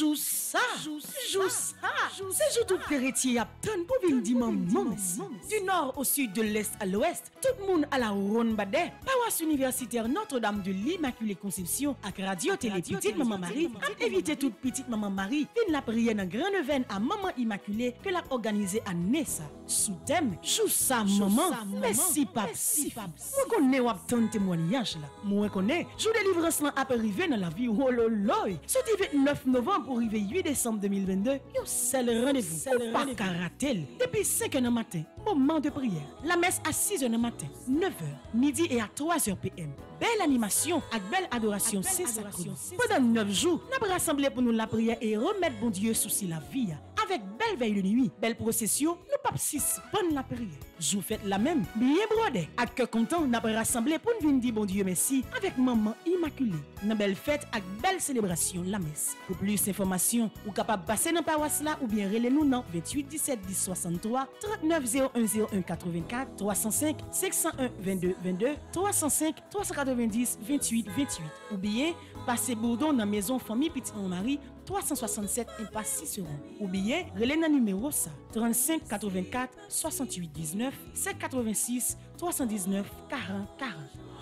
Jou sa, jou sa, se jou tout feretier ap ton pou vin di mesi. Du nord au sud, de l'est à l'ouest, tout moun à la ronde badè. Pawas universitaire Notre-Dame de l'Immaculée Conception ak radio télé Petite Maman Marie ap evite tout Petite Maman Marie vin la priye nan gran even à Maman Immaculée que l'a organisé à Nessa. Sous thème, jou sa maman, merci pap si pap. Mwen konne wap ton témoignage la. Mwen konne, jou délivrance lan ap arrivé dans la vie hololoy. Soti 29 novembre pour arriver 8 décembre 2022, yon sel rendez-vous. Ou pas karatel. Depuis 5 h du matin, moment de prière. La messe à 6 h du matin, 9 h, midi et à 3 h PM. Belle animation avec belle adoration Saint-Sacré. Pendant 9 jours, nous avons rassemblé pour nous la prière et remettre bon Dieu souci la vie. Avec belle veille de nuit, belle procession, nous pas six bonne la prière. Jou faites la même, bien brodé. À cœur content, nous avons rassemblé pour nous venir dire bon Dieu merci avec maman immaculée. Une belle fête avec belle célébration la messe. Pour plus d'informations, ou capable passer dans paroisse là ou bien relais nous dans 28 17 10 63 39 01 01 84 305 501 22 22 305 390 28 28 ou bien passer Bourdon dans la maison famille Petit Marie 367 impasse 6 euros. Ou bien, relais dans numéro ça 35 84 68 19 786 319 40 40.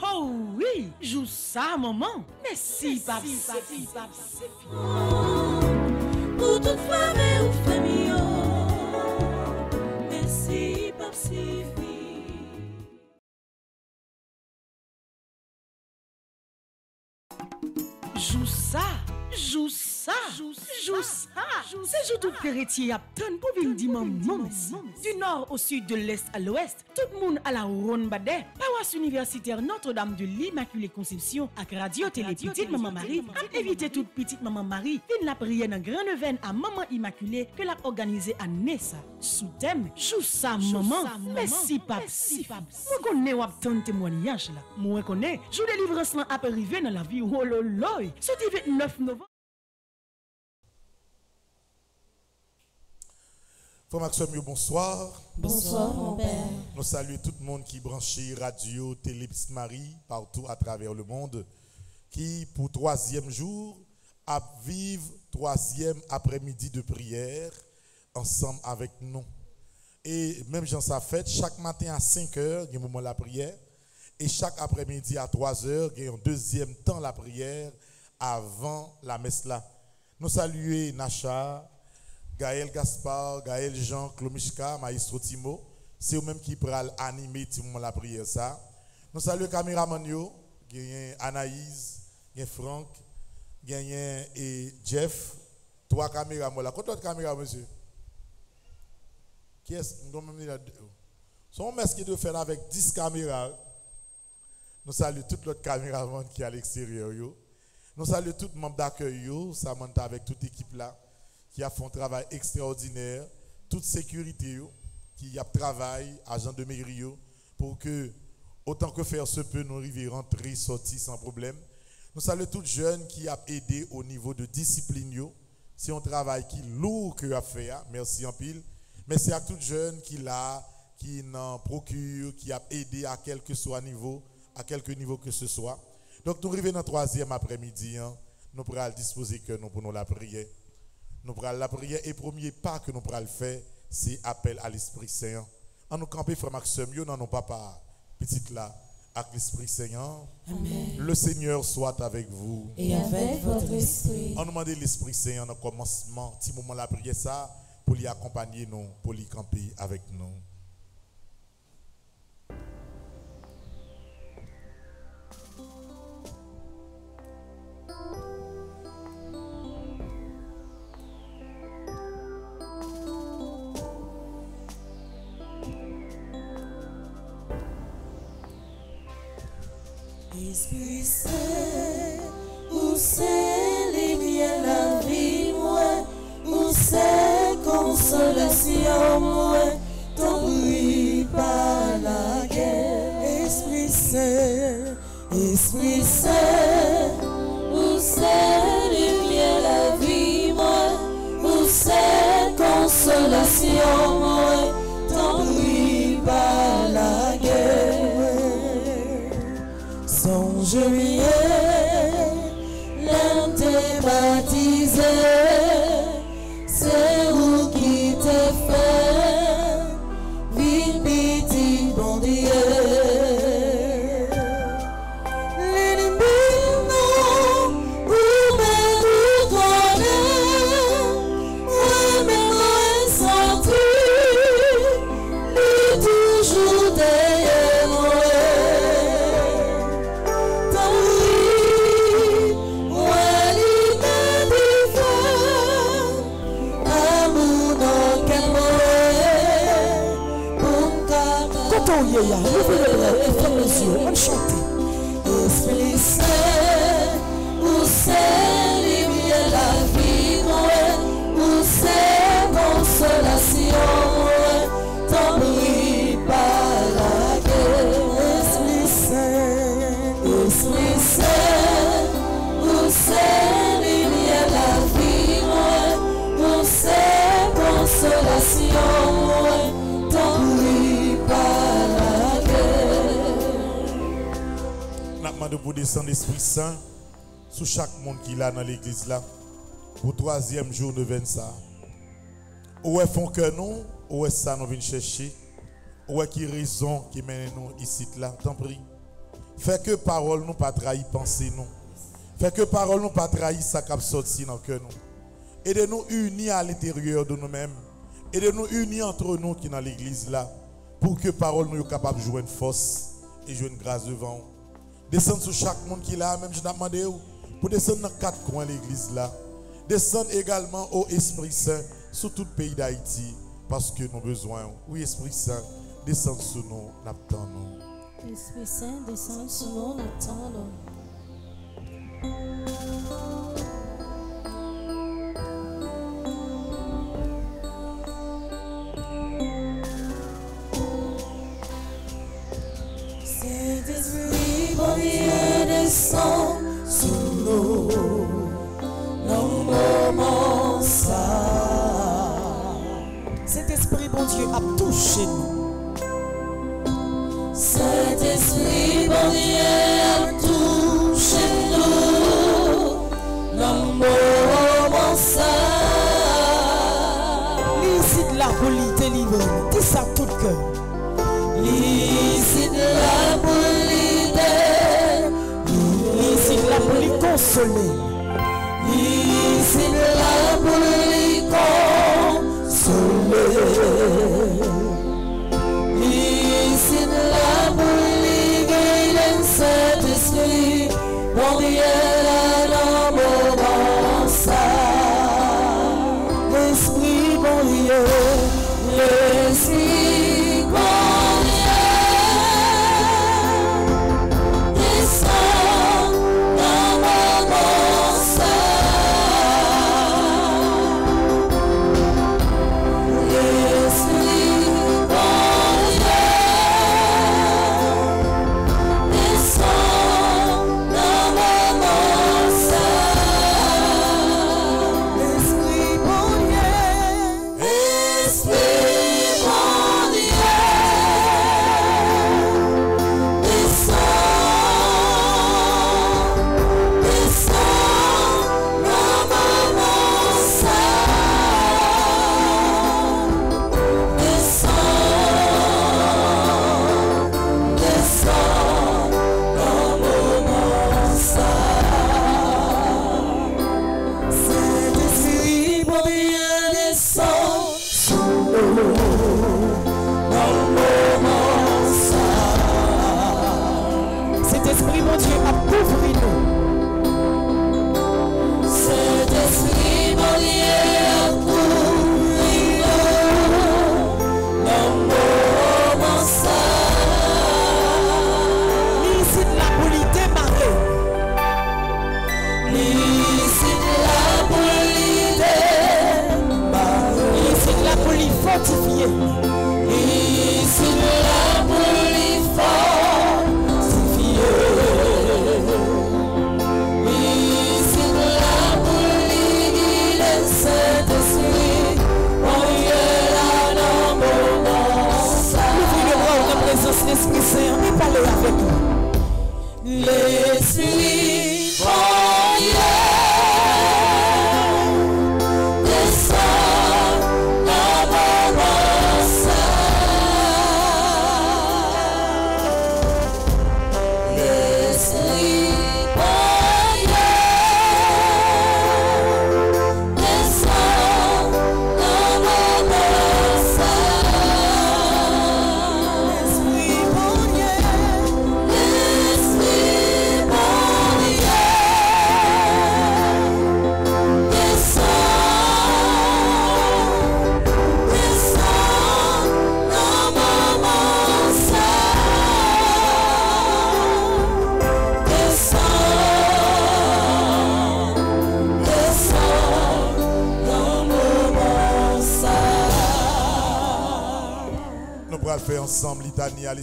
Oh oui, joue ça maman. Merci, papi. Pour toute femme ou famille, merci, papi. Jou sa, jou sa, jou sa, se jou tout feretier ap ton pou vin di mesi. Du nord au sud, de l'est à l'ouest, tout moun à la ronde badè. Pawas universitaire Notre-Dame de l'Immaculée Conception ak radio télé Petite Maman Marie ap evite tout Petite Maman Marie vin la priye nan gran even à Maman Immaculée que l'a organisé à Nessa. Sous thème, jou sa maman, merci pap si. Mwen konne wap ton témoignage la. Mwen konne, jou délivrance lan ap arrivé dans la vie hololoy. Soti 29 novembre. Frère Maxime, bonsoir. Bonsoir, mon père. Nous saluons tout le monde qui branché radio, télé Marie partout à travers le monde, qui pour troisième jour a vivre troisième après-midi de prière ensemble avec nous. Et même Jean ça fait, chaque matin à 5 heures, il y a un moment de la prière. Et chaque après-midi à 3 heures, il y a un deuxième temps la prière avant la messe là. Nous saluons Nacha, Gaël Gaspard, Gaël Jean, Klomishka, Maestro Timo. C'est eux-mêmes qui pourront animer la prière ça. Nous saluons caméraman yo, Anaïs, Franck, et Jeff. Trois caméramans là. Combien de caméras monsieur? Qui est-ce? Nous avons là faire avec 10 caméras? Nous saluons tout l'autre caméraman qui est à l'extérieur. Nous saluons tout le membre d'accueil, yo. ça avec toute l'équipe là, qui a fait un travail extraordinaire, toute sécurité, qui a travaillé, agent de mairie, pour que, autant que faire se peut, nous arrivions rentrer, sortir sans problème. Nous saluons tout jeune qui a aidé au niveau de discipline. C'est un travail qui est lourd que a fait. hein. Merci en pile. Merci à tout jeune qui l'a, qui n'en procure, qui a aidé à quel que soit niveau, à quelque niveau que ce soit. Donc nous arrivons dans le troisième après-midi. hein. Nous pourrons disposer que nous pour nous la prière. Nous pourrons la prière et premier pas que nous pourrons faire, c'est appel à l'Esprit Saint. En nous camper, frère Maxime, dans nos papas, petite là, avec l'Esprit Saint. Le Seigneur soit avec vous. Et avec votre esprit. On demande l'Esprit Saint en commencement, petit moment la prière ça, pour l'y accompagner nous, pour l'y camper avec nous. Esprit Saint, où c'est lumière la vie, moi, où c'est consolation, moi, ton par la guerre. Esprit Saint, Esprit Saint, où c'est lumière la vie, moi, où c'est consolation, Songe bien, l'un t'est baptisé, côté descendre l'Esprit Saint sur chaque monde qui est là dans l'église là. Pour troisième jour de 20 ça. Où est font que nous, où est ça nous venons chercher, où est qui raison qui mène nous ici là, t'en prie. Fais que parole nous pas trahir pensée nous. Fais que parole nous pas trahir ça qui sorti dans cœur nous. Aidez-nous unis à l'intérieur de nous-mêmes. Aidez-nous unis entre nous qui dans l'église là. Pour que parole nous capable de jouer une force et jouer une grâce devant nous. Descendre sur chaque monde qui est là, même je t'ai demandé pour descendre dans quatre coins de l'église là. Descendre également au Esprit Saint sur tout le pays d'Haïti parce que nous avons besoin. Oui, Esprit Saint, descendre sur nous, n'attendons nous. Esprit Saint, descend sur nous, attendons. Saint-Esprit, esprit, bon Dieu, a touché nous. Saint-Esprit, bon Dieu, touche nous, dans moment ça. Ici de la lui délivrer. Dis ça tout cœur. Ici de la pour lui consoler. ici de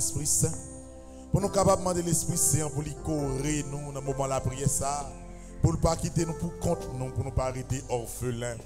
l'Esprit Saint. Pour nous capables de demander l'Esprit Saint pour lui courir nous dans le moment de la prière ça. Pour ne pas quitter nous pour compte nous, pour ne pas arrêter orphelins.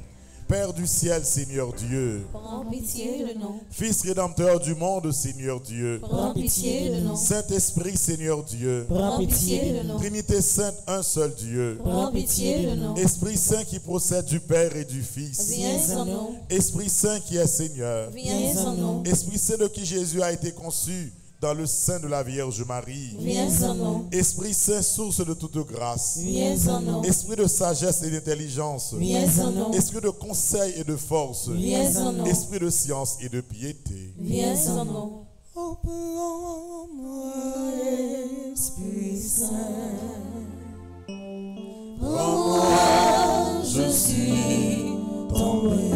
Père du ciel, Seigneur Dieu. Prends pitié de nous. Fils rédempteur du monde, Seigneur Dieu. Prends pitié de nous. Saint-Esprit, Seigneur Dieu. Prends pitié de nous. Trinité sainte, un seul Dieu. Prends pitié de nous. Esprit Saint qui procède du Père et du Fils. Viens en nous. Esprit Saint qui est Seigneur. Viens en nous. Esprit Saint de qui Jésus a été conçu dans le sein de la Vierge Marie. Viens en nous. Esprit Saint, source de toute grâce. Viens en nous. Esprit de sagesse et d'intelligence. Viens en nous. Esprit de conseil et de force. Viens en nous. Esprit de science et de piété. Viens en nous. Oh, prends-moi, Esprit Saint. Prends-moi, je suis ton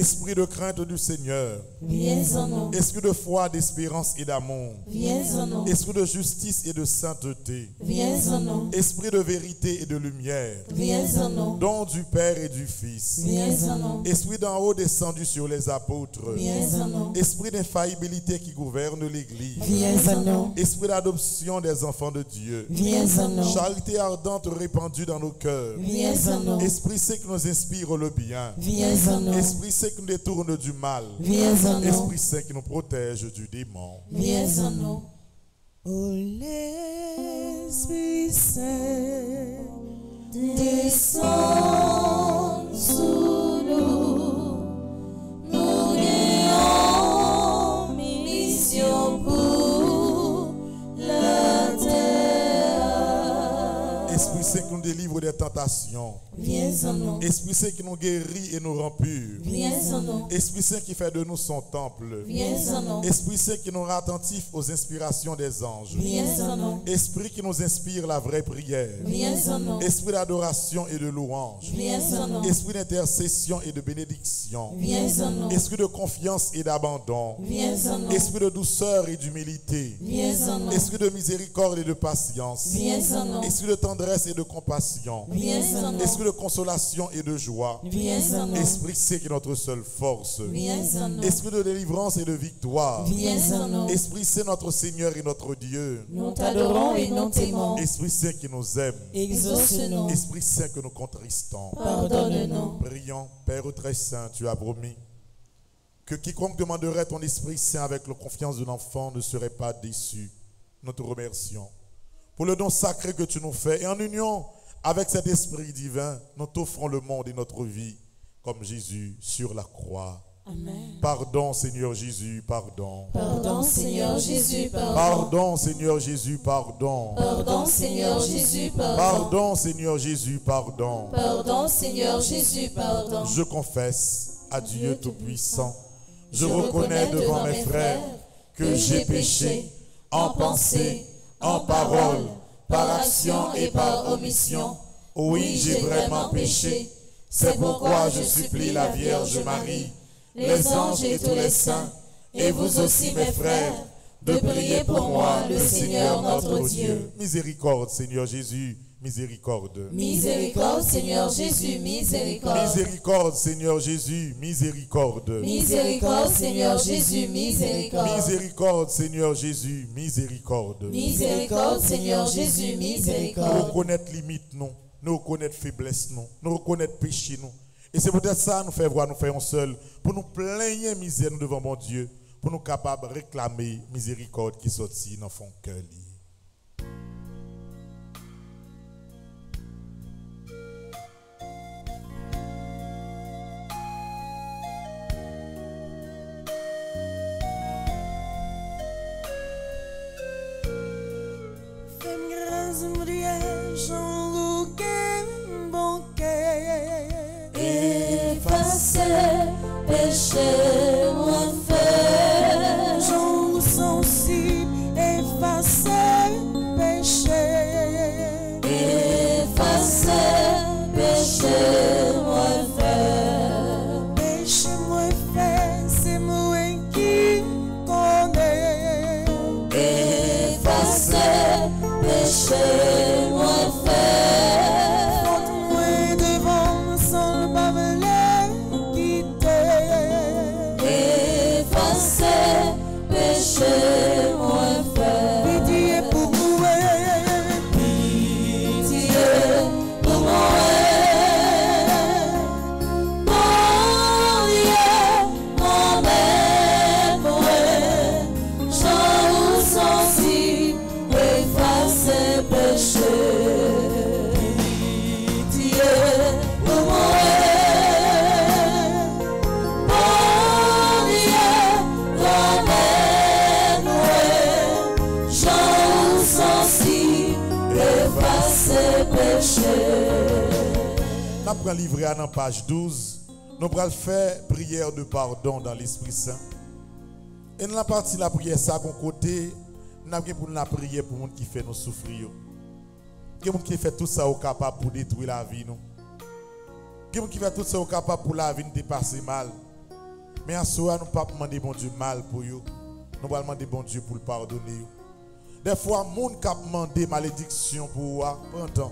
It's Esprit de crainte du Seigneur. Viens en nous. Esprit de foi, d'espérance et d'amour. Viens en nous. Esprit de justice et de sainteté. Viens en nous. Esprit de vérité et de lumière. Viens en nous. Don du Père et du Fils. Viens en nous. Esprit d'en haut descendu sur les apôtres. Viens en nous. Esprit d'infaillibilité qui gouverne l'Église. Viens en nous. Esprit d'adoption des enfants de Dieu. Viens en nous. Charité ardente répandue dans nos cœurs. Viens en nous. Esprit Saint qui nous inspire le bien. Viens en nous. Esprit Saint qui nous détourne du mal. Viens en nous. Esprit Saint qui nous protège du démon. Viens en nous. oh l'Esprit Saint. Descends sous délivre des tentations. Viens en nous. Esprit Saint qui nous guérit et nous rend purs. Viens en nous. Esprit Saint qui fait de nous son temple. Viens en nous. Esprit Saint qui nous rend attentifs aux inspirations des anges. Viens en nous. Esprit qui nous inspire la vraie prière. Viens en nous. Esprit d'adoration et de louange. Viens en nous. Esprit d'intercession et de bénédiction. Viens en nous. Esprit de confiance et d'abandon. Viens en nous. Esprit de douceur et d'humilité. Viens en nous. Esprit de miséricorde et de patience. Viens en nous. Esprit de tendresse et de compassion. Viens. Esprit de consolation et de joie. Viens. Esprit Saint qui est notre seule force. Viens. Esprit de délivrance et de victoire. Viens. Esprit Saint notre Seigneur et notre Dieu. Nous t'adorons et nous t'aimons. Esprit Saint qui nous aime. Exauce-nous. Esprit Saint que nous contristons. Pardonne-nous. Prions, Père très saint, tu as promis que quiconque demanderait ton Esprit Saint avec la confiance de l'enfant ne serait pas déçu. Nous te remercions pour le don sacré que tu nous fais. Et en union avec cet Esprit divin, nous t'offrons le monde et notre vie comme Jésus sur la croix. Amen. Pardon, Seigneur Jésus, pardon. Pardon, Seigneur Jésus, pardon. Pardon, Seigneur Jésus, pardon. Pardon, Seigneur Jésus, pardon. Pardon, Seigneur Jésus, pardon. Pardon, Seigneur Jésus, pardon. Je confesse à Dieu Tout-Puissant, je reconnais devant mes frères que j'ai péché en pensée, en parole, par action et par omission. Oui, j'ai vraiment péché. C'est pourquoi je supplie la Vierge Marie, les anges et tous les saints, et vous aussi mes frères, de prier pour moi, le Seigneur notre Dieu. Miséricorde, Seigneur Jésus, miséricorde. Miséricorde, Seigneur Jésus, miséricorde. Miséricorde, Seigneur Jésus, miséricorde. Miséricorde, Seigneur Jésus, miséricorde. Miséricorde, Seigneur Jésus, miséricorde. Miséricorde, Seigneur Jésus, Nous miséricorde. reconnaître limite nous, nous reconnaître faiblesse nous, nous reconnaître péché nous. Et c'est peut-être ça nous fait voir nous faisons seul pour nous plaigner misère nous devant mon Dieu, pour nous capables de réclamer miséricorde qui sortit dans son cœur. Nous allons faire prière de pardon dans l'Esprit Saint. Et dans la partie de la prière, ça, côté, nous avons pour la prière pour les gens qui fait nous souffrir. Des gens qui fait tout ça au capable pour détruire la vie. Nous? Des gens qui fait tout ça au capable pour la vie nous dépasser mal? Mais ce moment, nous ne pouvons pas demander bon Dieu mal pour vous. Nous allons demander bon Dieu pour le pardonner. Des fois, les gens qui demandé malédiction pour vous, pardon,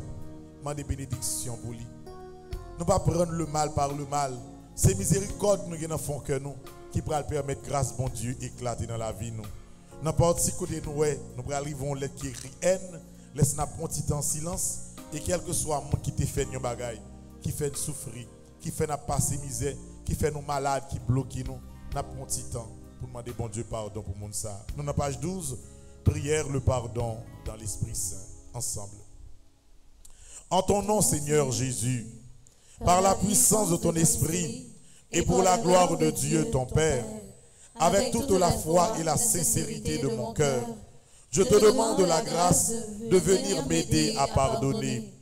demander bénédiction pour lui. Nous ne pas prendre le mal par le mal. C'est miséricorde nous qui font que nous, qui pourra permettre grâce bon Dieu éclater dans la vie nous. N'importe si côté nous nous arrivons lettre qui écrit haine, laisse nous prendre en silence et quel que soit monde qui te fait une bagaille, qui fait souffrir, qui fait nous passer misère, qui fait nous malades, qui bloque nous, n'a prend petit temps pour demander bon Dieu pardon pour monde ça. Nous dans page 12, prière le pardon dans l'Esprit Saint ensemble. En ton nom Seigneur Jésus, par la puissance de ton esprit et pour la gloire de Dieu ton Père, avec toute la foi et la sincérité de mon cœur, je te demande la grâce de venir m'aider à pardonner.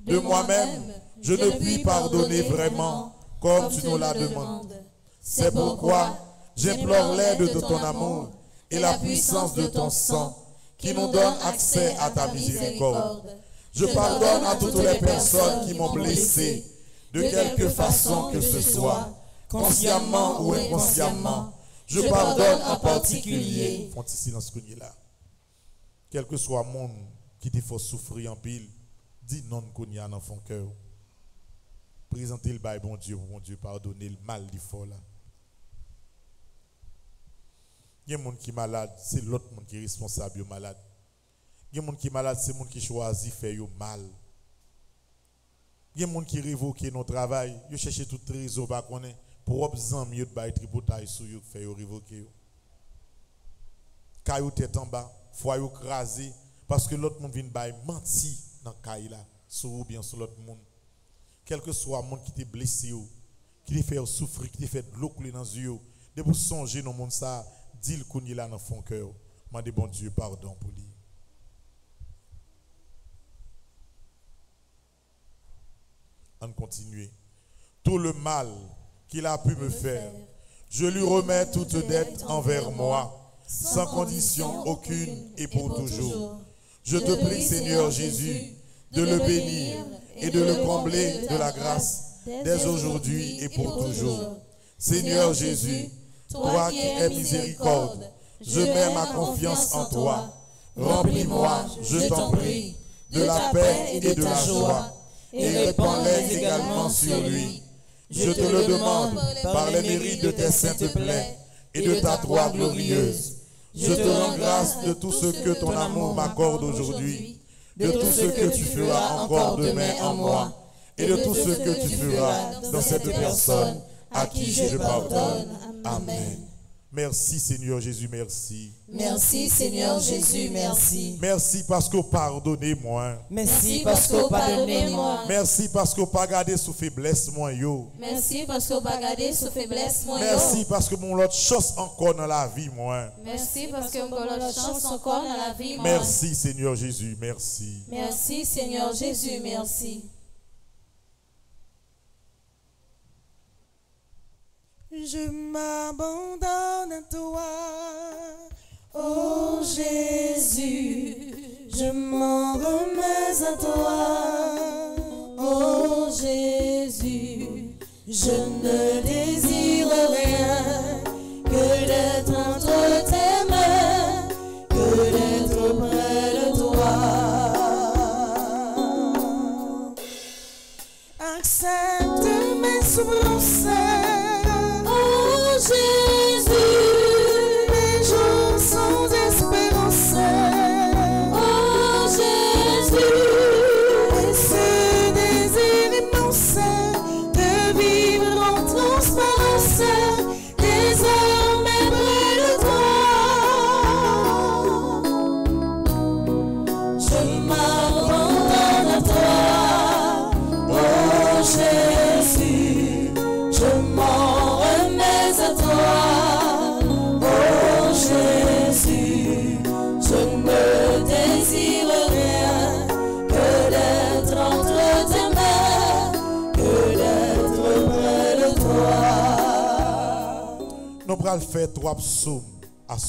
De moi-même, je ne puis pardonner vraiment comme tu nous l'as demandé. C'est pourquoi j'implore l'aide de ton amour et la puissance de ton sang qui nous donne accès à ta miséricorde. Je pardonne à toutes les personnes qui m'ont blessé, de quelque façon que ce soit, consciemment ou inconsciemment. Je pardonne en particulier. Quel que soit le monde qui te souffrir en pile, dis non qu'on y a dans ton cœur. Présentez le bail, bon Dieu, bon Dieu, pardonnez le mal du fort là. Il y a des gens qui sont malades, c'est l'autre monde qui est responsable de malade. Il y a des gens qui sont malades, c'est le monde qui choisit de faire mal. Il y a des gens qui révoquent notre travail, ils cherchent tout trésor pour connaître pour gens mieux de bail tripotage sur eux faire révoquer. Caillou tête en bas, foyer crasé parce que l'autre monde vient bail menti dans caille là, sur ou bien sur l'autre monde. Quel que soit le monde qui t'a blessé qui t'a fait souffrir, qui t'a fait de l'eau couler dans les yeux, de vous songer dans le monde ça, dis le qu'on là dans son cœur. Mandez bon Dieu pardon pour lui. On continue. Tout le mal qu'il a pu me faire, je lui remets toute dette envers moi, sans condition aucune et pour toujours. Je te prie, Seigneur Jésus, de le bénir et de le combler de la grâce dès aujourd'hui et pour toujours. Seigneur Jésus, toi qui es miséricorde, je mets ma confiance en toi. Remplis-moi, je t'en prie, de la paix et de la joie, et répands-les également sur lui. Je te le demande par les mérites de tes saintes plaies et de ta droite glorieuse. Je te rends grâce de tout ce que ton amour m'accorde aujourd'hui, de tout ce que tu feras encore demain en moi, et de tout ce que tu feras dans cette personne à qui je pardonne. Amen. Merci Seigneur Jésus, merci. Merci Seigneur Jésus, merci. Merci parce que pardonnez-moi. Merci parce que pardonnez-moi. Merci parce que pas garder sous faiblesse moi yo. Merci parce que pas garder sous faiblesse moi yo. Merci parce que mon l'autre chance encore dans la vie moi. Merci parce que mon l'autre chance encore dans la vie moi. Merci Seigneur Jésus, merci. Merci Seigneur Jésus, merci. Je m'abandonne à toi, oh Jésus. Je m'en remets à toi, oh Jésus. Je ne désire rien que d'être entre tes mains, que d'être près de toi. accepte mes souffrances.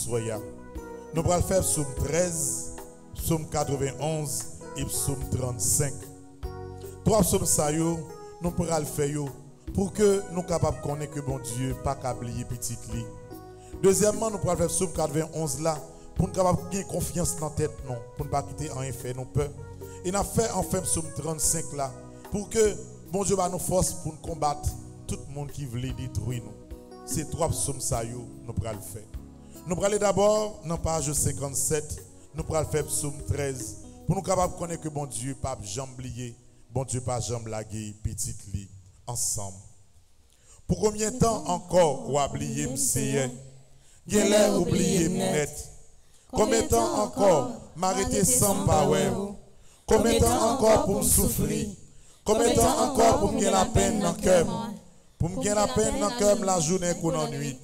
Nous pourrons faire psaume 13, psaume 91 et psaume 35. Trois psaumes ça nous pourrons le faire pour que nous capables de connaître que bon Dieu pas qu'à oublier petit lit. Deuxièmement, nous pourrons faire psaume 91 là, pour nous capables de confiance dans la tête, non, pour ne pas quitter en effet nos peurs. Et nous fait enfin psaume 35 là, pour que bon Dieu va nous force pour nous combattre tout le monde qui voulait détruire nous. C'est trois psaumes ça nous pourrons le faire. Nous allons d'abord dans page 57, nous allons faire psaume 13 pour nous capables de connaître que bon Dieu pas oublié, bon Dieu pas jamais lagué petite lit ensemble. Pour combien de temps encore ou oublier m'seye, gen lè oublié net. Combien de temps encore m'arrêter sans power? Combien de temps encore pour me souffrir? Combien de temps encore pour me la peine dans le cœur? Pour me la peine dans le cœur la journée qu'on en nuit.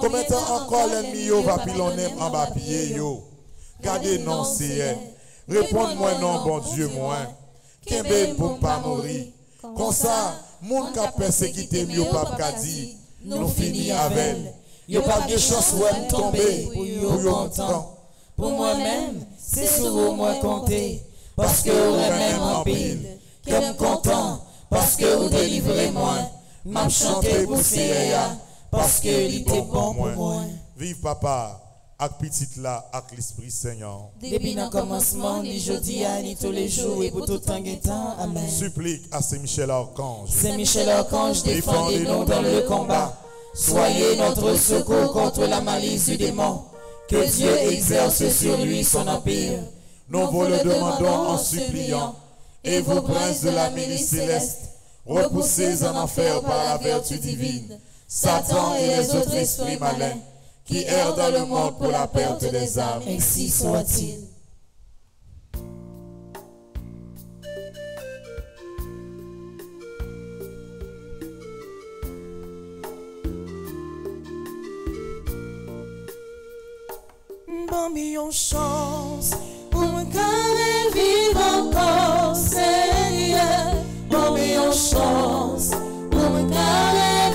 Combien de temps encore l'ennemi va pilonner en bas pied yo? Gardez non, c'est Réponds-moi non, bon Dieu, moi. Kembe pour pas mourir. Comme ça, moun ka persécuté mieux pas dit. Nous finissons avec. Yo pas de chance ou me tomber pour yo content. Pour moi-même, c'est sur vous moi compter. Parce que vous même en pile. Que me content. Parce que vous délivrez moi. M'a chanté pour Syria. Parce que il était bon pour moi. Vive papa, avec petite là, avec l'Esprit Seigneur. Depuis le commencement, ni jeudi, ni tous les jours, et pour tout temps et temps. Amen. Supplique à Saint-Michel Archange. Saint Michel Archange, défendez-nous dans le combat. Soyez notre secours contre la malice du démon. Que Dieu exerce sur lui son empire. Nous vous le demandons en suppliant. Et vous, princes de la milice céleste, repoussez en enfer par la vertu divine Satan et les autres esprits malins qui errent dans le monde pour la perte des âmes. Ainsi soit-il. Bon, million chance pour me carré vivre encore, Seigneur. Bon, million chance pour me carré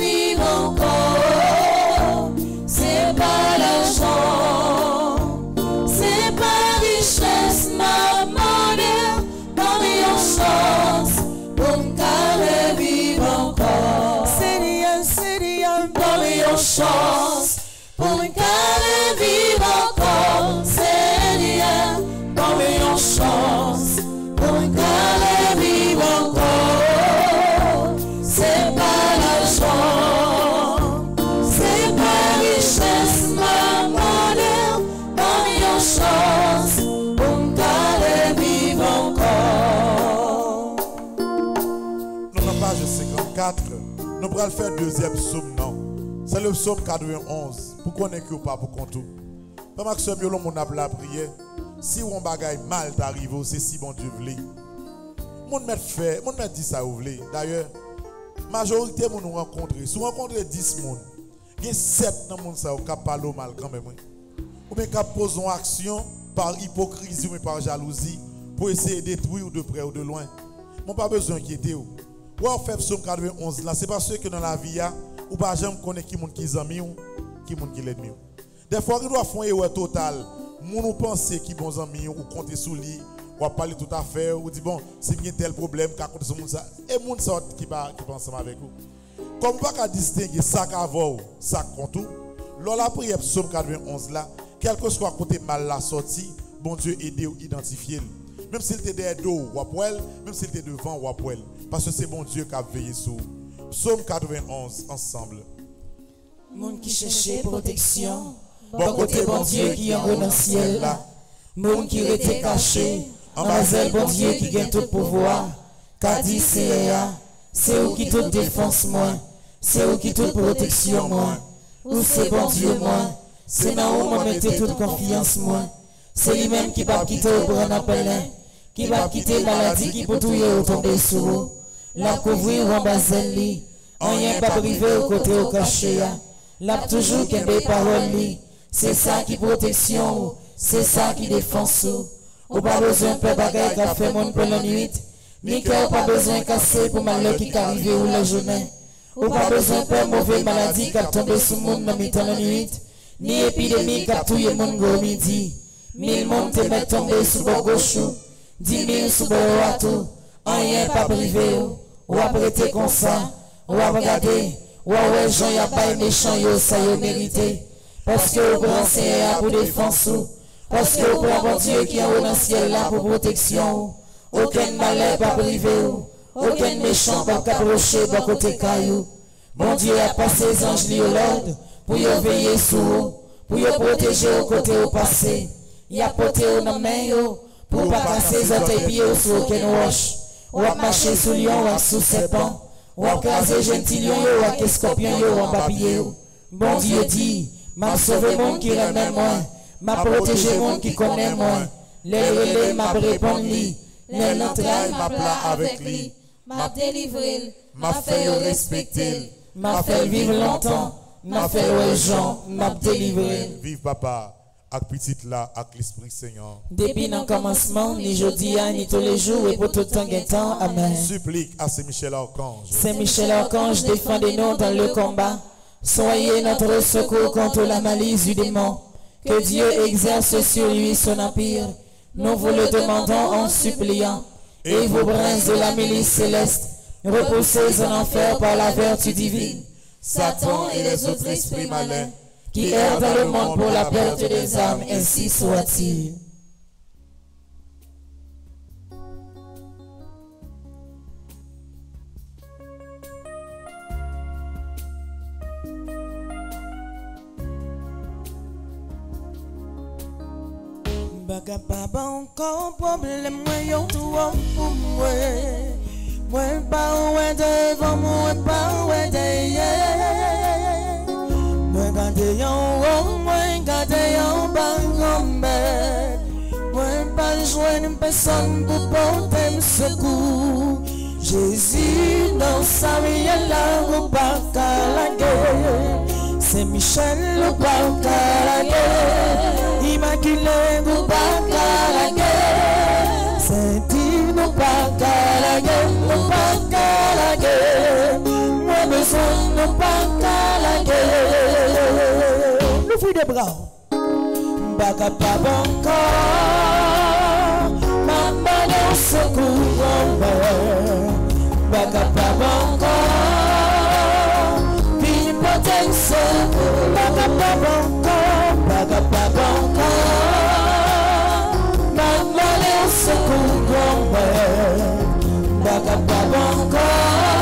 page 54, nous pourrons faire deuxième psaume, non? C'est le psaume 91. Pour qu'on ait que ou pas pour que ce mieux mon a la prière, si on bagaille mal t'arrive, c'est si bon Dieu voulait. Mon maître fait, mon maître dit ça ou voulez. D'ailleurs, majorité mon nous rencontrer, si vous rencontrez 10 personnes, il y a 7 dans monde ça qui parlent mal quand même. oui. Ou bien qui posent une action par hypocrisie ou par jalousie pour essayer de détruire ou de près ou de loin. Mon pas besoin d'inquiéter ou. Ou on fait psaume 91 là, c'est parce que dans la vie, ou pas jamais connaître qui monde qui est ami ou qui monde qui l'ennemi. Des fois, il doit faire erreur totale. Moun ou pense qui bon ami ou compter sous lui, ou parler tout à fait, ou dit bon, c'est bien tel problème qu'a compter sur ça. Et moun sort qui pas qui pense avec vous. Comme pas qu'à distinguer ça qu'a ou ça contre. Lors la prière psaume 91 là, quel que soit côté mal la sortie, bon Dieu aide ou identifier. Même s'il était derrière dos ou après, même s'il était devant ou après. Parce que c'est bon Dieu qui a veillé sur. Psaume 91 ensemble. Monde qui cherchait protection. Bon côté bon Dieu qui en dans le ciel là. Monde qui était caché. En bas bon Dieu qui gagne tout pouvoir. Qu'a dit c'est où qui toute défense moi. C'est où qui toute protection moi. Ou c'est bon Dieu moi? C'est dans où moi mettez toute confiance moi. C'est lui-même qui va quitter au grand appelin. Qui va quitter maladie qui peut tout y tomber vous. La couvrir en bas li. En rien pas privé au côté au caché. L'a toujours qu'un des paroles. C'est ça qui protection. C'est ça qui défense ou. Pas besoin de faire qu'a fait mon pour la nuit. Ni ou pas besoin casser pour malheur qui arrive ou la journée. Ou pas besoin de mauvaise maladie qui a tombé sur monde dans de nuit, ni épidémie qui a tué le monde au midi. Mille monde te met tombé sous le gauche, 10.000 sou bol wato, anyen pa prive yo, wap rete konsa, wap gade, wap wejon ya bay mechan yo sa yo merite, poske yo pran seye a pou defansou, poske yo pran bon diyo ki an ou nan siel la pou proteksyon, oken male pa prive yo, oken mechan pa kabroche pa kote kayo, bon diyo a pase zanj li yo lod, pou yo veye sou ou, pou yo proteje ou kote ou pase, ya pote ou nan men yo, pour pas casser les autres pieds sur aucun roche. Ou à marcher sous lion ou sous serpent. Ou à caser gentil lion yo, ou à scorpion yo, en papier yo. Bon Dieu dit, m'a sauvé monde qui remet moi, m'a protégé monde qui connaît moi. Les relais m'a répondu lui, les entrailles m'a plat avec lui. m'a délivré, M'a fait le respecter. M'a fait vivre longtemps, m'a fait le gens, m'a délivré. Vive papa, petite là, avec l'Esprit Seigneur. Depuis le commencement, ni jeudi, ni tous les jours, et pour tout temps, et temps. Amen. Supplique à Saint-Michel Archange. Saint Michel Archange, défendez-nous dans le combat. Soyez notre secours contre la malice du démon. Que Dieu exerce sur lui son empire. Nous vous le demandons en suppliant. Et vous princes de la milice céleste, repoussez en enfer par la vertu divine. Satan et les autres esprits malins qui errent dans le monde pour la perte des âmes, ainsi soit-il. Baga pa ba encore problème moi yo toi pour moi Moi pas ouais devant moi pas ouais derrière Moi gade yon oh moi gade yon bangombe Moi pas joindre personne pour porter me secours Jésus dans sa ou pas la guerre C'est Michel ou la guerre Immaculé ou pas la guerre L'ouvre des bras. Baga pas encore. Maman dans secours Baga pas encore. Puis secours Baga pas encore. Baga pas encore. Maman dans secours Baga pas encore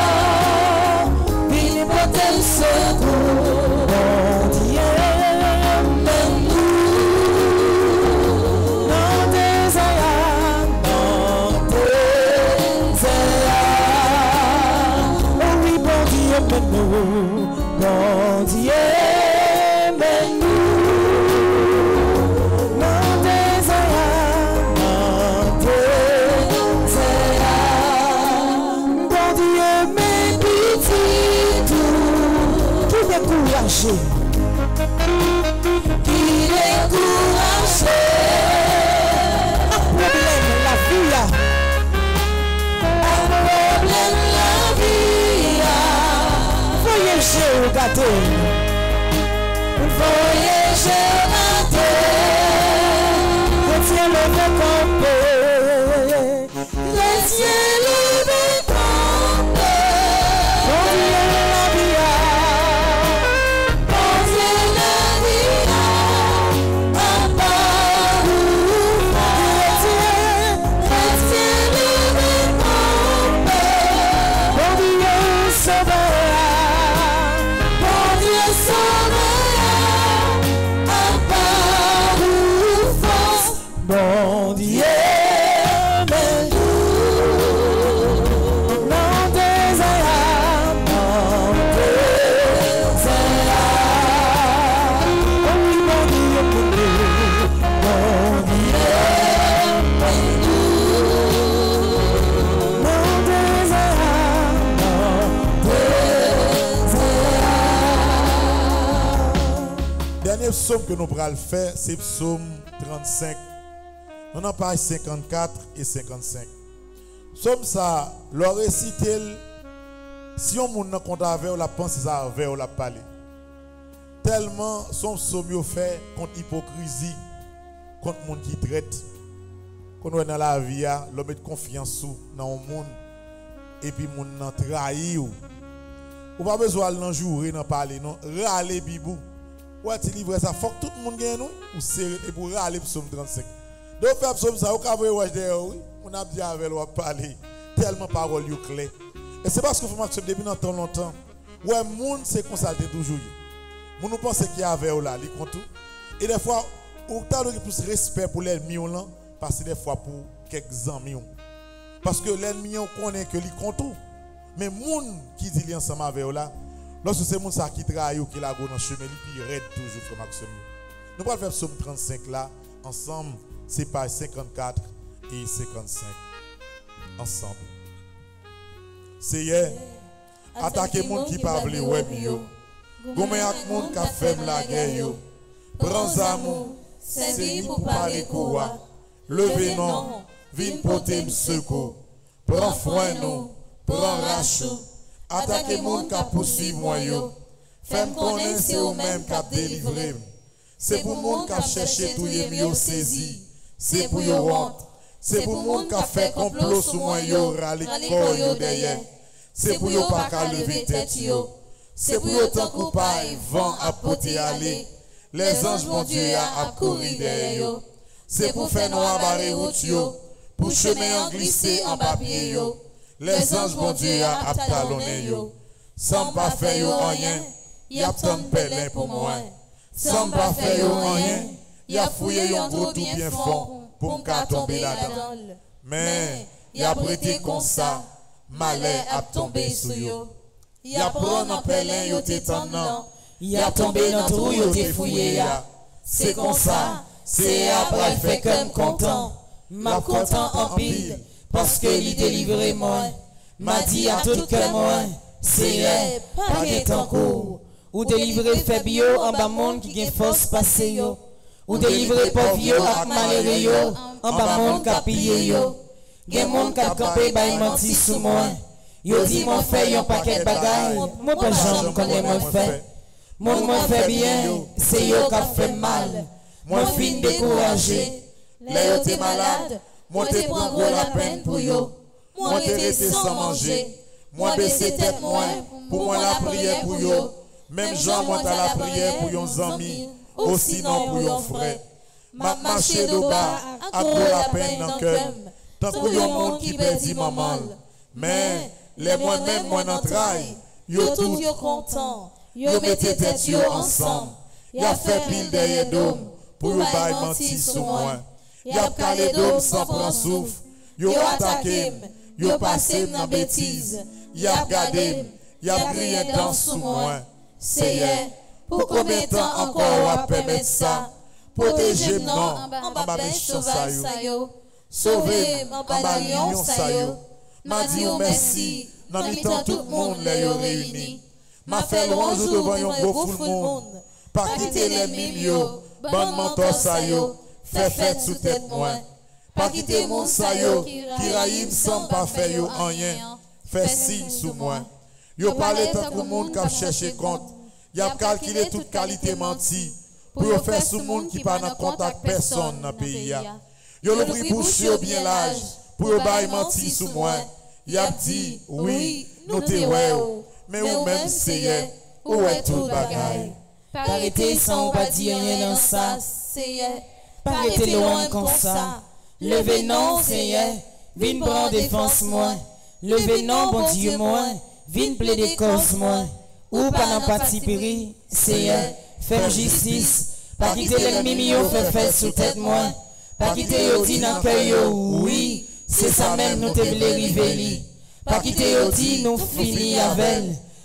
psaume que nous pourrons faire, c'est psaume 35. On en page 54 et 55. Psaume ça, leur récité, Si on moun compte avec, on la pense ça avec, on la parler. Tellement son somme fait contre hypocrisie, contre monde qui traite. Quand on est dans la vie, l'homme met confiance dans le monde et puis nan trahi ou. Ou pas besoin de jouer dans parler non, râler bibou. Ouais, tu livres ça, faut que tout le monde gagne ou c'est et pour râler psaume 35. Donc faire psaume ça, ou ka voyer ouais derrière oui, on a dit avec ou parler tellement parole yo clair. Et c'est parce que faut que depuis tant longtemps. Ouais, monde c'est comme ça toujours. Moun nous pense qu'il y a avec là, li tout. Et des fois, ou t'as plus respect pour l'ennemi là parce que des fois pour quelques amis. Parce que l'ennemi on connaît que li compte. Mais moun qui dit ensemble avec là, lorsque c'est moun ça qui travaille ou qui la dans chemin, il raide toujours comme Maxime. Nous allons faire psaume 35 là ensemble, c'est page 54 et 55 ensemble. C'est hier attaquer moun qui parle ouais mieux. Goumé ak ka fem la guerre. Prends amour, c'est pour parler quoi. Levez non, vin porter secours. Prends foin nous, prends rachou. Attaquez moun ka poursuivre moi yo. Femme connaît c'est ou même qui délivrer. C'est pour moun qui cherché tout yé mieux saisi. C'est pour yo honte. C'est pour moun qui fait complot sous moi yo râler corps yo derrière. C'est pour yo pas qu'à lever tête yo. C'est pour autant coupable vent à porter aller. Les anges mon Dieu a courir derrière yo. C'est pour faire noir barrer route yo. Pour chemin en glisser en papier yo. Les anges mon Dieu a talonné yo. Sans pas faire yo rien, y a tant pelin pour moi. Sans pas faire yo rien, y a fouillé gros tout bien fort pour me tomber là-dedans. Mais y a prêté comme ça, malheur a tombé sur yo. Y a prendre en pelin yo t'étonnant. Y a tombé dans trou, yo t'es fouillé ya. C'est comme ça, C'est après fait comme content. M'a content. En pile, parce que il délivré moi. M'a dit à tout que moi, c'est pas en cours. Ou délivrer fait bio en bas monde qui gen force passer yo. Ou délivrer pauvre ak malheureux yo, en bas monde qui a pillé yo. Gen monde qui a campé bay menti sous moi. Yo dit mon fait yon paquet bagay, moi pas jamais connais mon fait. Mon moi fait bien, c'est yo qui a fait mal. Moi fin découragé, Là yo t'es malade, moi t'es prend gros la peine pour yo. Moi resté sans manger. Moi baisser tête moi, pour moi la prière pour yo. Même Jean moi t'as la prière pour yon amis, ou sinon pour yon frère. M'a marché de bas, à la peine dans cœur. Tant que yon monde qui perdit maman. Mais les moi-même moi n'entraille, yo tout yo content. yo mettez tête yo ensemble. Y a fait pile derrière d'homme pour yo bail menti sous moi. Y a calé d'homme sans prendre souffle. Yo attaqué, yo passé dans bêtise. Y a gardé, y a crié dans sous moi. C'est pour combien de temps encore on permettre ça? Protéger non en bas méchant ça yo. Sauver en bas lion ça yo. M'a dit oh merci, dans mi temps tout le monde les yo réuni. M'a fait louange devant yon monde. Pas quitter les milieux, bon mentor ça yo. Fait fête sous tête moi. Pas quitter mon ça yo, qui raïm sans pas faire yo rien. Fait signe sous moi. Yo parle tant que monde qui a cherché compte. Y a calculé toute qualité menti. Pour yo faire sous monde qui pas dans contact personne dans le pays. Yo le bouche yo bien l'âge. Pour yo bail menti sous moi. Y a dit, oui, nous te ouais. Mais ou même c'est où est tout bagaille? Parité sans pas dire rien dans ça. Parité loin comme ça. Levez non, Seigneur, vine prendre défense moi. Levez non, bon Dieu moi, vine plaider cause moi. Ou pas dans parti péri, Seigneur, faire justice. Pas quitter l'ennemi mio, fait fait sous tête moi. Pas quitter yo dit dans cœur yo, oui, c'est ça même nous te river Pas quitter yo dit nous fini avec.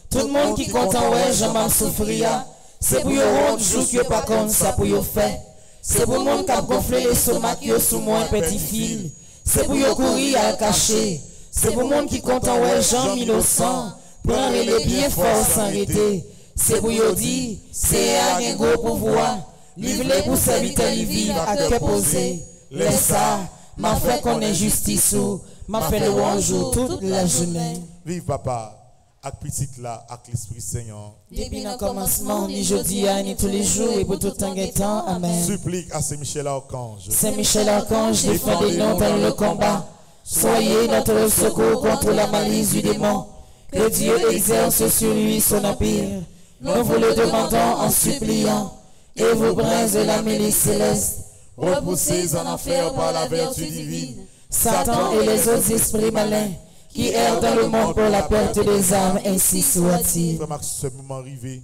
Tout le monde qui content ouais, j'en m'en souffrir. C'est pour yo rendre jour que pas comme ça pour yo faire. C'est pour monde qui a gonflé les somacs yo sous moi petit fil. C'est pour courir à le cacher. C'est pour monde qui content ouais, Jean sang. Prendre les bien fort sans arrêter. C'est pour yo dit, c'est un gros pouvoir. Livre pour serviteur li vivre à cœur posé. Laisse ça, m'a fait qu'on est justice ou, m'a fait le jour toute la journée. Vive papa. Avec petite là, avec l'Esprit Seigneur. Depuis le commencement, ni jeudi, ni tous les jours, et pour tout temps et temps. Amen. Supplique à Saint-Michel Archange. Saint Michel Archange, défendez-nous dans le combat. Soyez notre secours contre la malice du démon. Que Dieu exerce sur lui son empire. Nous vous le demandons en suppliant. Et vous, de la milice céleste, Repoussés en enfer par la vertu divine. Satan et les autres esprits malins qui errent dans le monde pour la perte des âmes, ainsi soit-il. Frère ce moment arrivé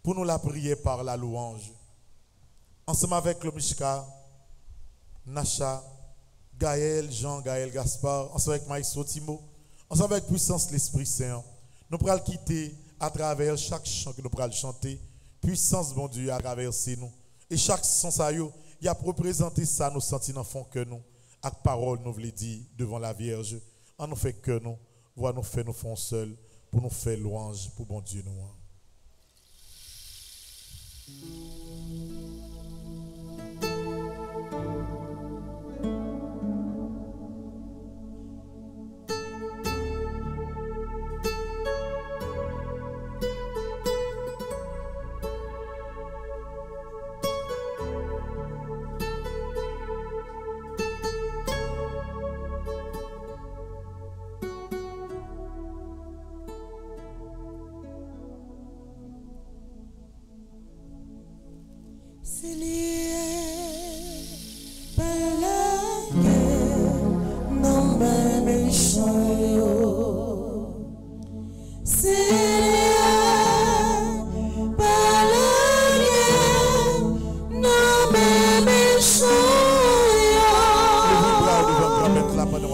pour nous la prier par la louange. Ensemble avec le Mishka, Nacha, Gaël, Jean, Gaël, Gaspard, ensemble avec Maïso, Timo, ensemble avec puissance l'Esprit Saint, nous pourrons quitter à travers chaque chant que nous pourrons chanter. Puissance, bon Dieu, à traverser nous. Et chaque son, ça y il a représenté ça, nous sentir fond que nous. Avec parole, nous voulons dire devant la Vierge. En nous fait que nous, voilà nous fait nous font seuls pour nous faire louange pour bon Dieu nous.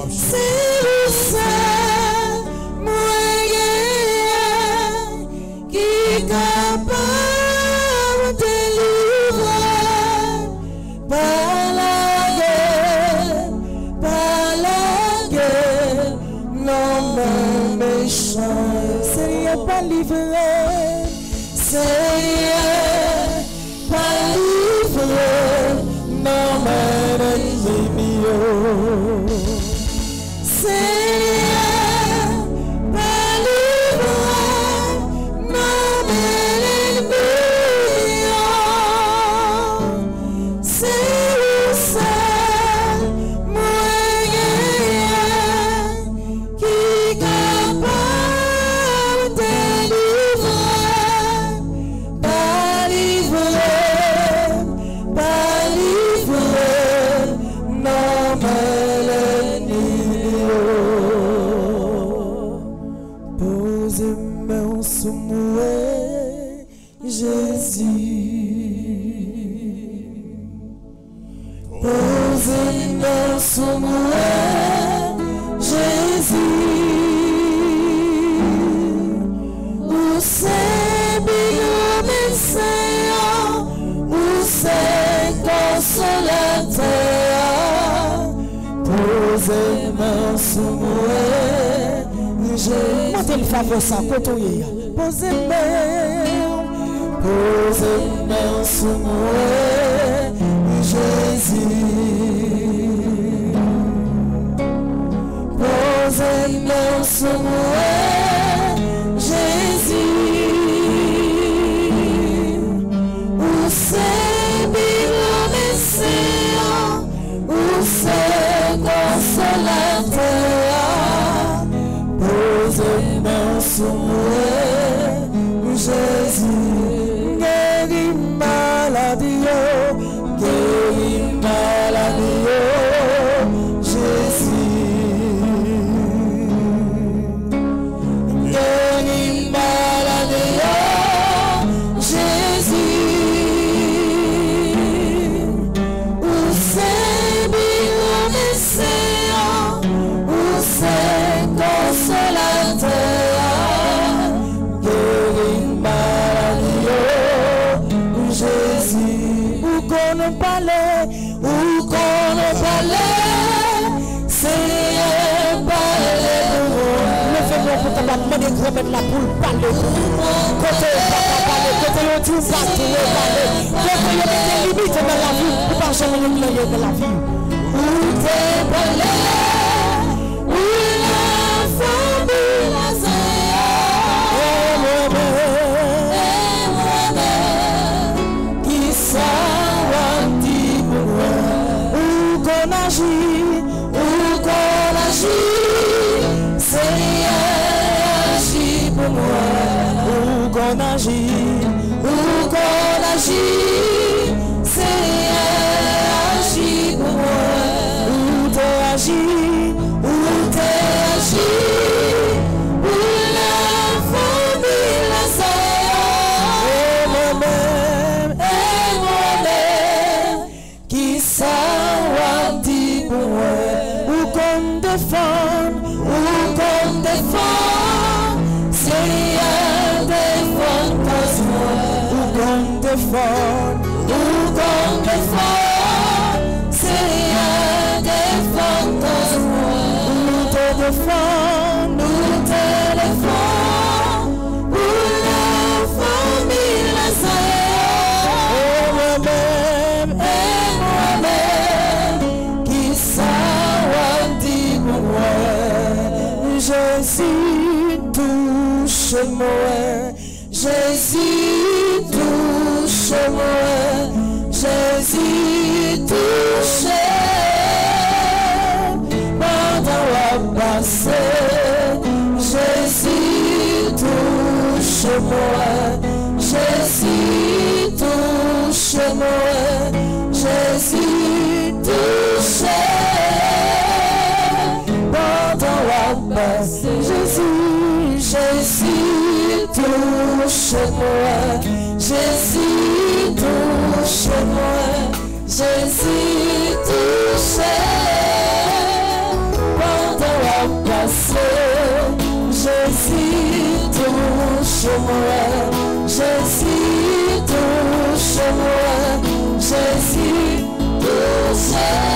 Remettre parler, côté yon tout battre, yon parler. Côté yon mette des limites dans la vie, yon clayer dans la vie. the fall. Who gone? de moi. Jésus, touche-moi. Jésus, touche Pendant la. Jésus, Jésus. Jésus, moi, Jésus, chemin, Jésus, ton chemin, Jésus, ton chemin.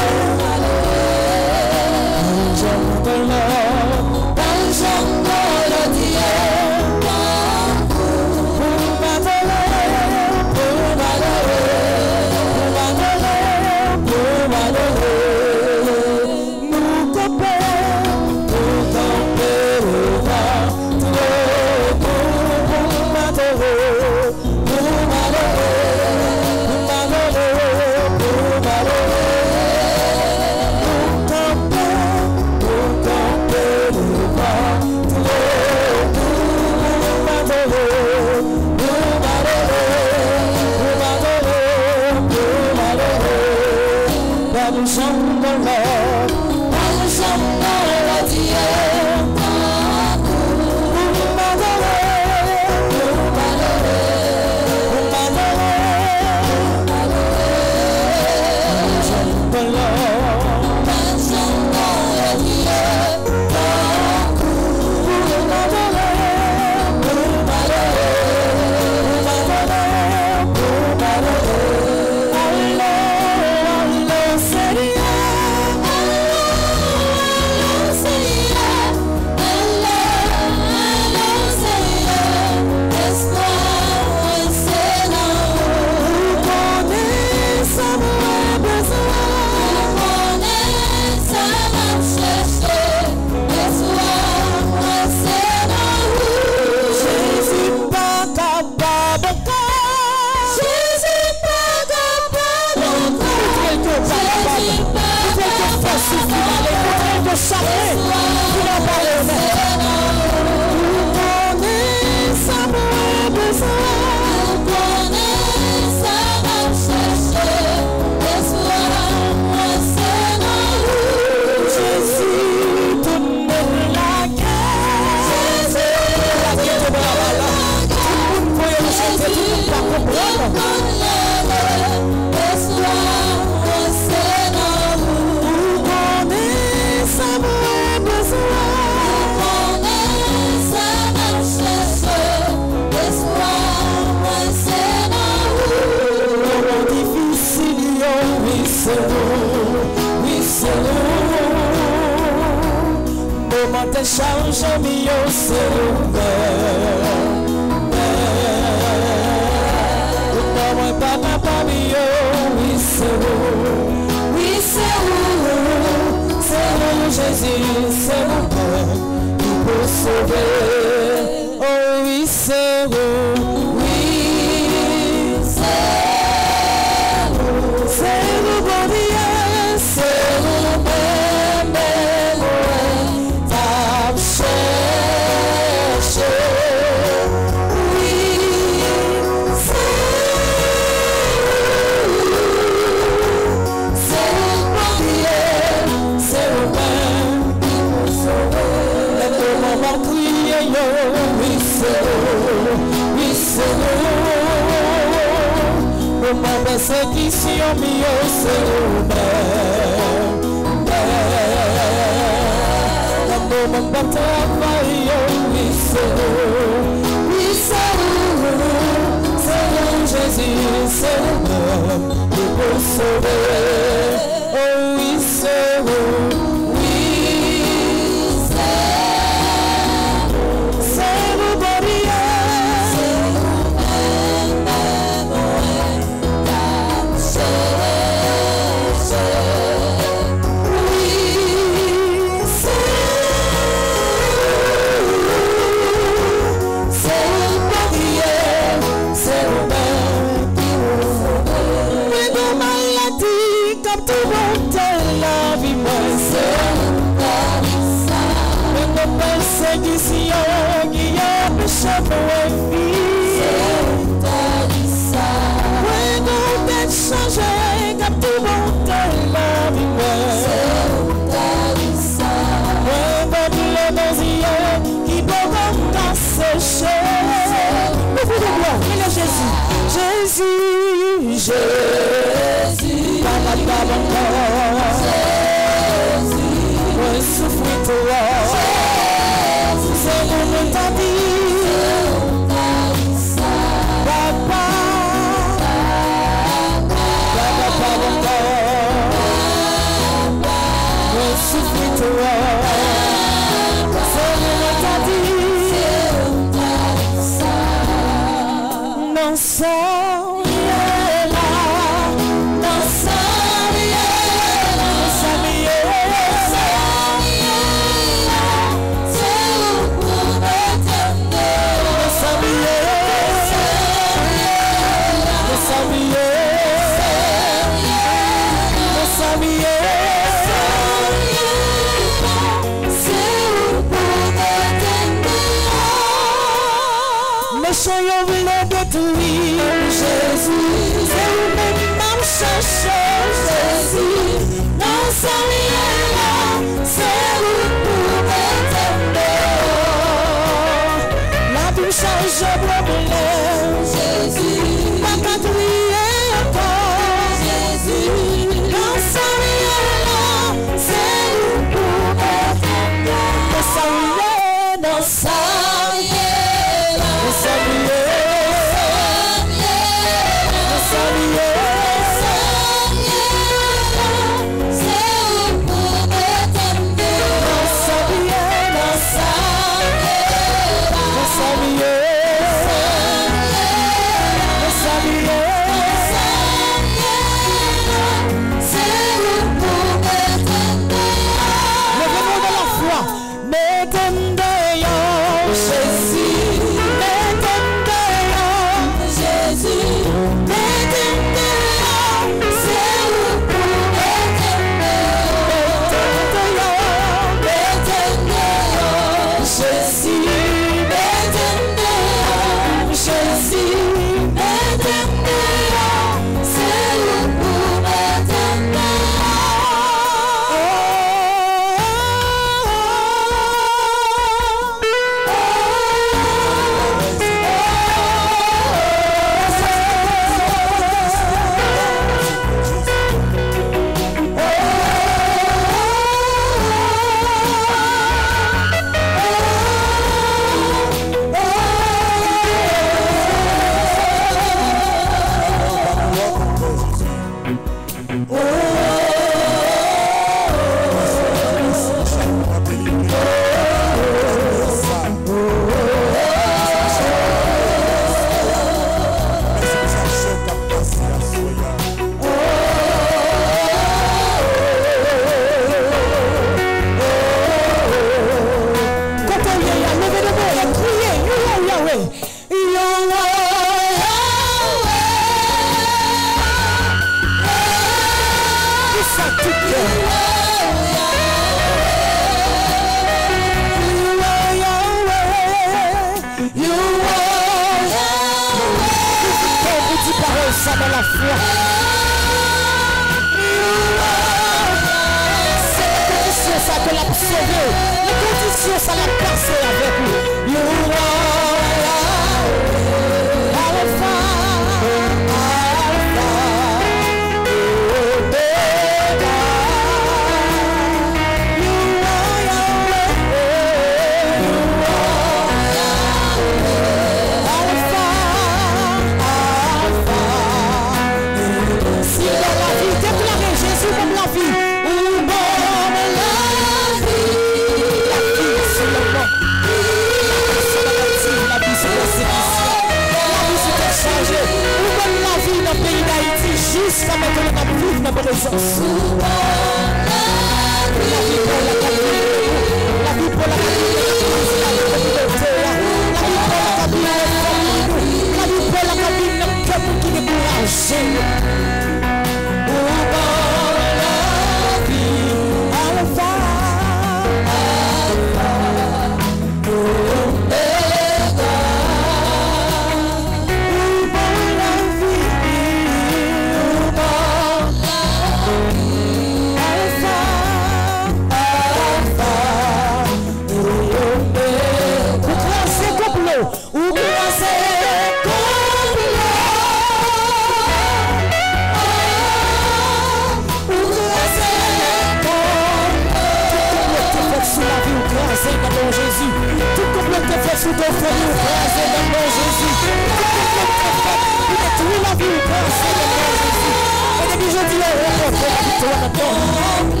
Oh.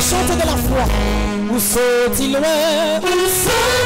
chante de la foi. Où sont-ils loin?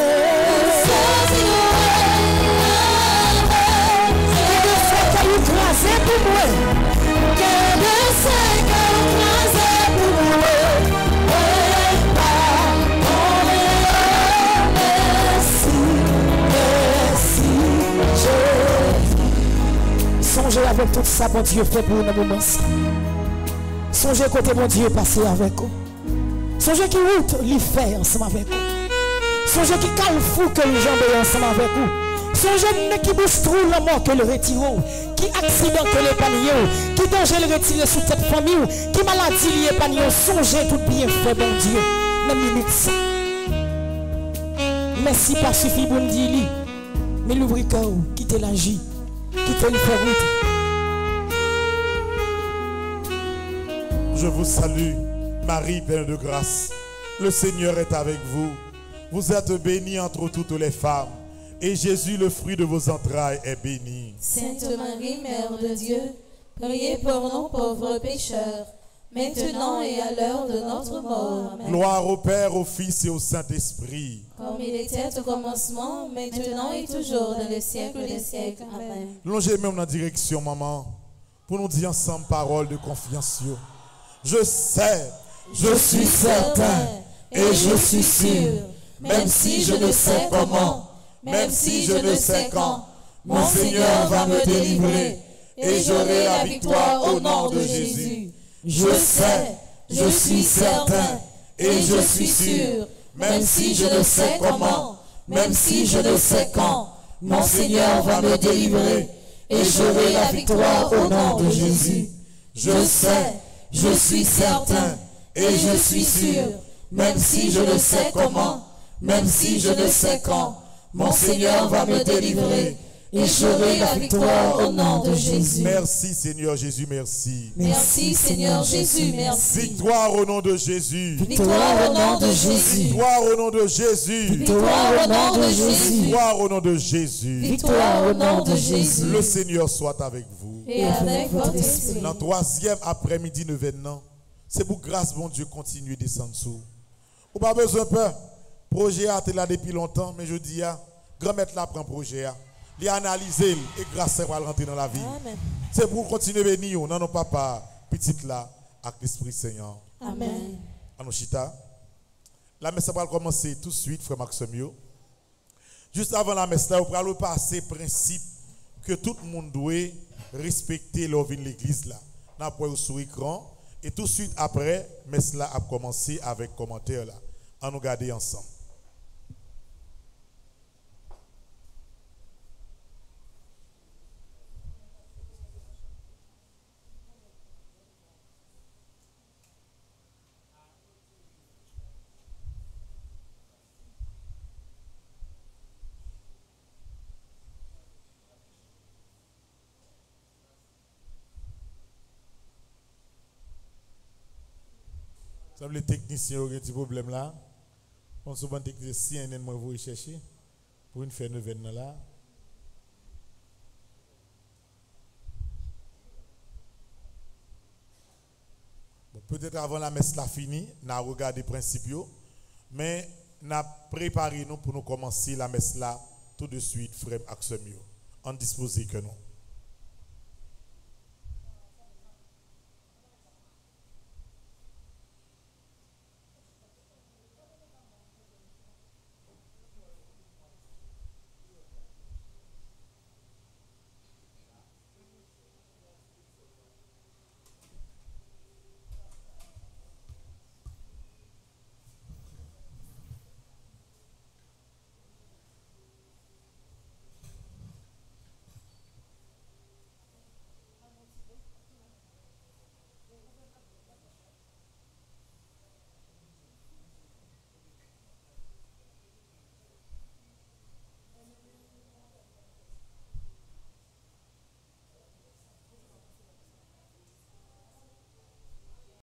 tout ça, bon Dieu, fait pour nous moment. Songez côté bon Dieu passé avec vous. Songez qui route lui fait ensemble avec vous. Songez qui calme fou que le jambes ensemble avec vous. Songez qui bouge trop la mort que le retire. Qui accident que le panier. Qui danger le retire sous cette famille. Qui maladie lié panier. Songez tout bien fait, bon Dieu. Dans minute. Merci pas suffit me dire. Mais l'ouvrir cœur, quittez la J. Quittez le faire. Je vous salue, Marie pleine de grâce. Le Seigneur est avec vous. Vous êtes bénie entre toutes les femmes. Et Jésus, le fruit de vos entrailles, est béni. Sainte Marie, Mère de Dieu, priez pour nous pauvres pécheurs, maintenant et à l'heure de notre mort. Amen. Gloire au Père, au Fils et au Saint-Esprit. Comme il était au commencement, maintenant et toujours, dans les siècles des siècles. Amen. Longez même la direction, maman, pour nous dire ensemble parole de confiance. Je sais, je suis certain et je suis sûr, même si je ne sais comment, même si je ne sais quand, mon Seigneur va me délivrer et j'aurai la victoire au nom de Jésus. Je sais, je suis certain et je suis sûr, même si je ne sais comment, même si je ne sais quand, mon Seigneur va me délivrer et j'aurai la victoire au nom de Jésus. Je sais, je suis certain et je suis sûr, même si je ne sais comment, même si je ne sais quand, mon Seigneur va me délivrer et j'aurai la victoire au nom de Jésus. Merci Seigneur Jésus, merci. Merci Seigneur Jésus, merci. Victoire au nom de Jésus. Victoire au nom de Jésus. Victoire au nom de Jésus. Victoire au nom de Jésus. Victoire au nom de Jésus. Victoire au nom de Jésus. Le Seigneur soit avec vous. Et avec votre esprit. Dans le troisième après-midi de événement, c'est pour grâce, bon Dieu, continuer de descendre sous. Ou pas besoin de peur. Projet a été là depuis longtemps, mais je dis, ah, grand-mère là prend projet. ah. Il a analysé et grâce à rentrer dans la vie. C'est pour continuer à venir, non, non, papa, petite là, avec l'Esprit Seigneur. Amen. Anoshita. La messe va commencer tout de suite, frère Maximio. Juste avant la messe, là, on va passer principe que tout le monde doit respecter vie de l'église là. Pas sur écran. Et tout de suite après, messe là a commencé avec commentaire là. On nous garder ensemble. Les techniciens ont un problème là. On se demande si un moi vous chercher pour une faire événement là. Bon, Peut-être avant la messe la finie, n'a regardé les principes, mais n'a préparé nous pour nous commencer la messe là tout de suite, frère Axemio. En disposé que nous.